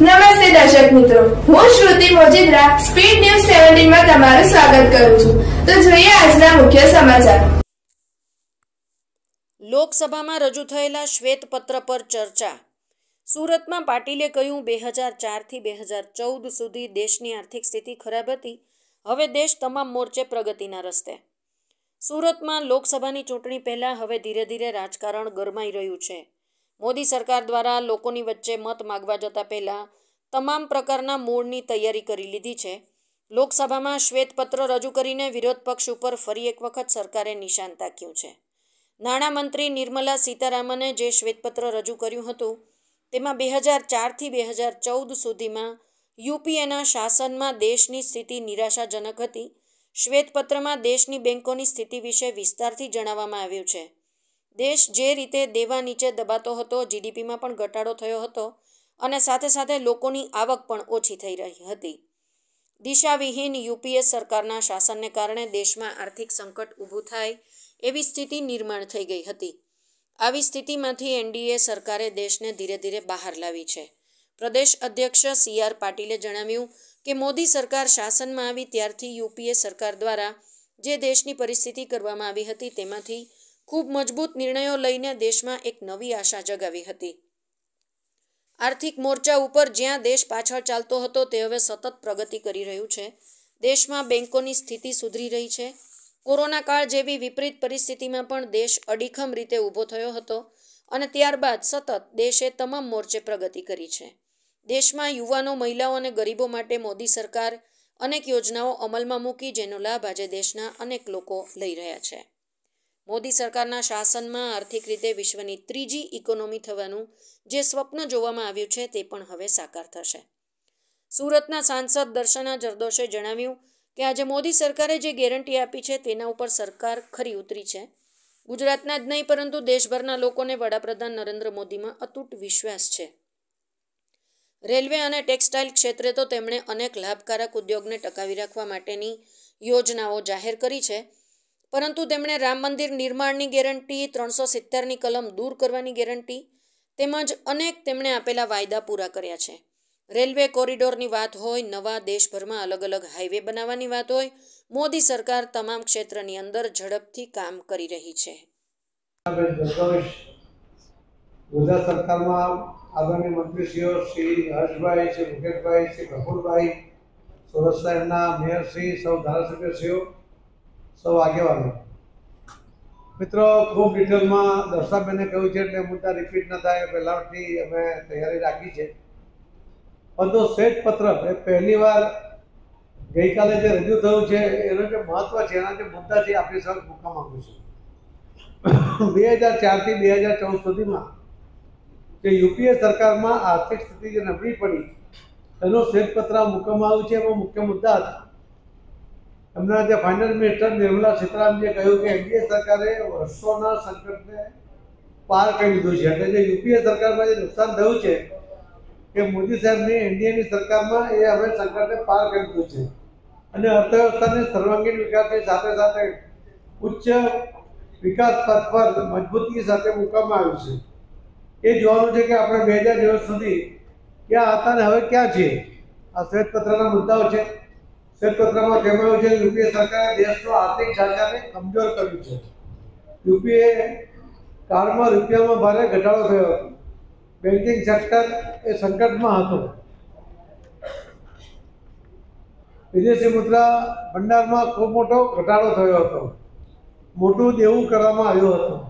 નમસ્તે દર્શક મિત્રો. હું શ્રુતિ મોજીદ્રા, સ્પીડ ન્યૂઝ સેવન્ટીનમાં તમારું સ્વાગત કરું છું. તો જોઈએ આજના મુખ્ય સમાચાર. લોકસભામાં રજૂ થયેલા શ્વેતપત્ર પર ચર્ચા. સુરતમાં પાટીલે કહ્યું, બે હજાર ચારથી બે હજાર ચૌદ સુધી દેશની આર્થિક સ્થિતિ ખરાબ હતી. હવે દેશ તમામ મોરચે પ્રગતિના રસ્તે. સુરતમાં લોકસભાની ચૂંટણી પહેલાં હવે ધીરે ધીરે રાજકારણ ગરમાઈ રહ્યું છે. મોદી સરકાર દ્વારા લોકોની વચ્ચે મત માગવા જતા પહેલાં તમામ પ્રકારના મૂળની તૈયારી કરી લીધી છે. લોકસભામાં શ્વેતપત્ર રજૂ કરીને વિરોધ પક્ષ ઉપર ફરી એક વખત સરકારે નિશાન તાક્યું છે. નાણામંત્રી નિર્મલા સીતારામને જે શ્વેતપત્ર રજૂ કર્યું હતું, તેમાં બે હજાર ચારથી બે હજાર ચૌદ સુધીમાં યુપીએના શાસનમાં દેશની સ્થિતિ નિરાશાજનક હતી. શ્વેતપત્રમાં દેશની બેન્કોની સ્થિતિ વિશે વિસ્તારથી જણાવવામાં આવ્યું છે. દેશ જે રીતે દેવા નીચે દબાતો હતો જીડીપીમાં પણ ઘટાડો થયો હતો અને સાથે સાથે લોકોની આવક પણ ઓછી થઈ રહી હતી. દિશાવિહીન યુપીએ સરકારના શાસનને કારણે દેશમાં આર્થિક સંકટ ઊભું થાય એવી સ્થિતિ નિર્માણ થઈ ગઈ હતી. આવી સ્થિતિમાંથી એનડીએ સરકારે દેશને ધીરે ધીરે બહાર લાવી છે. પ્રદેશ અધ્યક્ષ સી આર પાટીલે જણાવ્યું કે, મોદી સરકાર શાસનમાં આવી ત્યારથી યુપીએ સરકાર દ્વારા જે દેશની પરિસ્થિતિ કરવામાં આવી હતી તેમાંથી ખૂબ મજબૂત નિર્ણયો લઈને દેશમાં એક નવી આશા જગાવી હતી. આર્થિક મોરચા ઉપર જ્યાં દેશ પાછળ ચાલતો હતો, તે હવે સતત પ્રગતિ કરી રહ્યું છે. દેશમાં બેંકોની સ્થિતિ સુધરી રહી છે. કોરોના કાળ જેવી વિપરીત પરિસ્થિતિમાં પણ દેશ અડીખમ રીતે ઊભો થયો હતો અને ત્યારબાદ સતત દેશે તમામ મોરચે પ્રગતિ કરી છે. દેશમાં યુવાનો, મહિલાઓ અને ગરીબો માટે મોદી સરકાર અનેક યોજનાઓ અમલમાં મૂકી, જેનો લાભ આજે દેશના અનેક લોકો લઈ રહ્યા છે. મોદી સરકારના શાસનમાં આર્થિક રીતે વિશ્વની ત્રીજી ઇકોનોમી થવાનું જે સ્વપ્ન જોવામાં આવ્યું છે તે પણ હવે સાકાર થશે. સુરતના સાંસદ દર્શના જરદોશે જણાવ્યું કે આજે મોદી સરકારે જે ગેરંટી આપી છે તેના ઉપર સરકાર ખરી ઉતરી છે. ગુજરાતના જ નહીં, પરંતુ દેશભરના લોકોને વડાપ્રધાન નરેન્દ્ર મોદીમાં અતૂટ વિશ્વાસ છે. રેલવે અને ટેક્સટાઇલ ક્ષેત્રે તો તેમણે અનેક લાભકારક ઉદ્યોગને ટકાવી રાખવા માટેની યોજનાઓ જાહેર કરી છે. પરંતુ તેમણે રામ મંદિર નિર્માણની ગેરંટી, ત્રણસો સિત્તેરની કલમ દૂર કરવાની ગેરંટી તેમજ અનેક તેમણે આપેલા વાયદા પૂરા કર્યા છે. રેલવે કોરિડોરની વાત હોય, નવા દેશભરમાં અલગ અલગ હાઈવે બનાવવાની વાત હોય, મોદી સરકાર તમામ ક્ષેત્રની અંદર ઝડપથી કામ કરી રહી છે. ગુજરાત સરકારમાં આદરણીય મંત્રીશ્રીઓ શ્રી હર્ષભાઈ, શ્રી મુકેશભાઈ, શ્રી પ્રફુલભાઈ, સુરત શહેરના મેયરશ્રી સૌ ધારાસભ્યશ્રીઓ સૌ આગેવાનો. મિત્રો, ખૂબ ડિટેલમાં દર્શાબેને કહ્યું છે એટલે મુદ્દા રિપીટ ન થાય પહેલાંથી અમે તૈયારી રાખી છે. પરંતુ શ્વેત પત્ર, એ પહેલીવાર ગઈકાલે જે રજૂ થયું છે, એનું જે મહત્વ છે, એના જે મુદ્દા છે આપણી સમક્ષ મૂકવા માંગુ છું. બે હજાર ચારથી બે હજાર ચૌદ સુધીમાં જે યુપીએ સરકારમાં આર્થિક સ્થિતિ જે નબળી પડી, એનું શ્વેતપત્ર મૂકવામાં આવ્યું છે, એમાં મુખ્ય મુદ્દા હતા. એમના જે ફાઇનાન્સ મિનિસ્ટર નિર્મલા સીતારામજીએ કહ્યું કે એનડીએ સરકારે વર્ષોના સંકટને પાર કરી લીધું છે. એટલે જે યુપીએ સરકારમાં જે નુકસાન થયું છે કે મોદી સાહેબની એનડીએની સરકારમાં એ હવે સંકટને પાર કરી દીધું છે. અને અર્થવ્યવસ્થાને સર્વાંગીણ વિકાસની સાથે સાથે ઉચ્ચ વિકાસ પથ પર મજબૂતી સાથે મૂકવામાં આવ્યું છે. એ જોવાનું છે કે આપણે બે હજાર દિવસ સુધી ક્યાં હતા ને હવે ક્યાં છીએ? આ શ્વેતપત્રના મુદ્દાઓ છે. શ્વેતપત્રમાં કહેવાયું છે, યુપીએ સરકારે દેશનો આર્થિક ઢાંચાને કમજોર કર્યું છે. યુપીએ કાળમાં રૂપિયામાં ભારે ઘટાડો થયો હતો. બેન્કિંગ સેક્ટર એ સંકટમાં હતો. વિદેશી મુદ્રા ભંડારમાં ખૂબ મોટો ઘટાડો થયો હતો. મોટું દેવું કરવામાં આવ્યું હતું.